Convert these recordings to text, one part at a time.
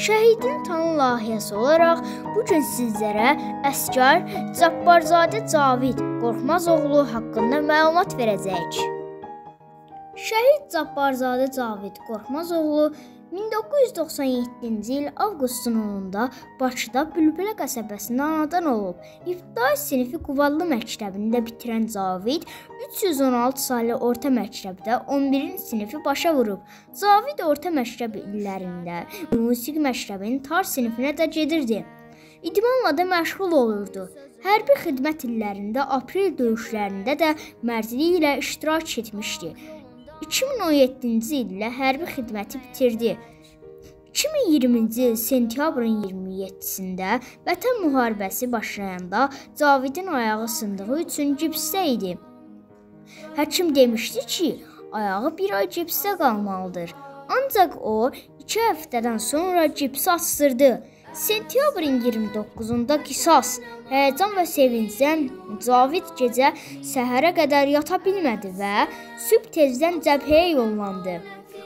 Şəhidin tanı layihəsi olaraq bu gün sizlərə Əsgər Cabbarzadə Cavid Qorxmazoğlu haqqında məlumat verəcəyik. Şəhid Cabbarzadə Cavid Qorxmazoğlu 1997-ci il avqustun 10-da Bakıda Bülbülə qəsəbəsində anadan olub. İbtidai sinifi Quvallı məktəbində bitirən Cavid 316 saylı orta məktəbdə 11-ci sinifi başa vurub. Cavid orta məktəb illərində musiqi məktəbinin tar sinifinə də gedirdi. İdmanla da məşğul olurdu. Hərbi xidmət illərində aprel döyüşlərində də mərdliyi ilə iştirak etmişdi. 2017-ci ildə hərbi xidməti bitirdi. 2020-ci il sentyabrın 27-sində Vətən müharibəsi başlayanda Cavidin ayağı sındığı üçün gipsdə idi. Həkim demişdi ki, ayağı bir ay gipsdə qalmalıdır. Ancaq o 2 həftədən sonra gipsi açdırdı. Sentyabrın 29-da qisas, həyəcan və sevincdən Cavid gecə səhərə qədər yata bilmədi və sübh tezdən cəbhəyə yollandı.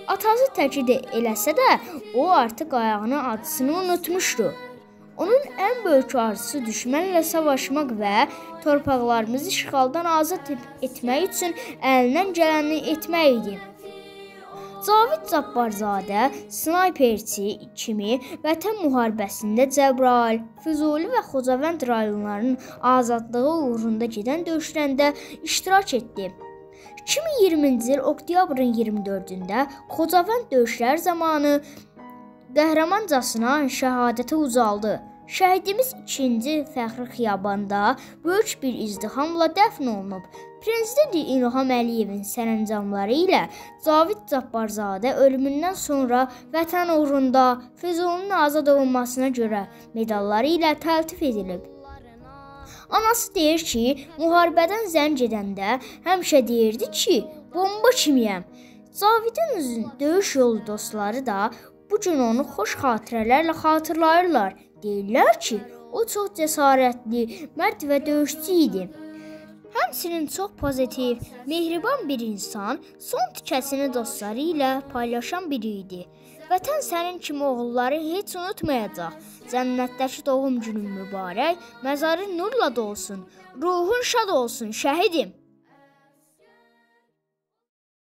Atası təkid eləsə də, o artıq ayağının acısını unutmuşdu. Onun ən böyük arzusu düşmənlə savaşmaq və torpaqlarımızı işğaldan azad etmək üçün əlindən gələni etmək idi. Cavid Cabbarzadə snayperçi kimi Vətən müharibəsində Cəbrayıl, Füzuli və Xocavənd rayonlarının azadlığı uğrunda gedən döyüşlərdə iştirak etdi. 2020-ci il oktyabrın 24-də Xocavənd döyüşləri zamanı qəhrəmancasına şəhadətə ucaldı. Şəhidimiz 2-ci Fəxri xiyabanda böyük bir izdihamla dəfn olunub. Prezident İlham Əliyevin sərəncamları ilə Cavid Cabbarzadə ölümündən sonra vətən uğrunda Füzulinin azad olunmasına görə medalları ilə təltif edilib. Anası deyir ki, müharibədən zəng edəndə həmişə deyirdi ki, bomba kimiyəm. Cavidin döyüş yolu dostları da bu gün onu xoş xatirələrlə xatırlayırlar. Deyirlər ki, o çox cəsarətli, mərd və döyüşçü idi. Həmçinin çox pozitiv, mehriban bir insan, son tikəsini dostları ilə paylaşan biri idi. Vətən sənin kimi oğulları heç unutmayacaq. Cənnətdəki doğum günün mübarək, məzarın nurla dolsun. Ruhun şad olsun, şəhidim.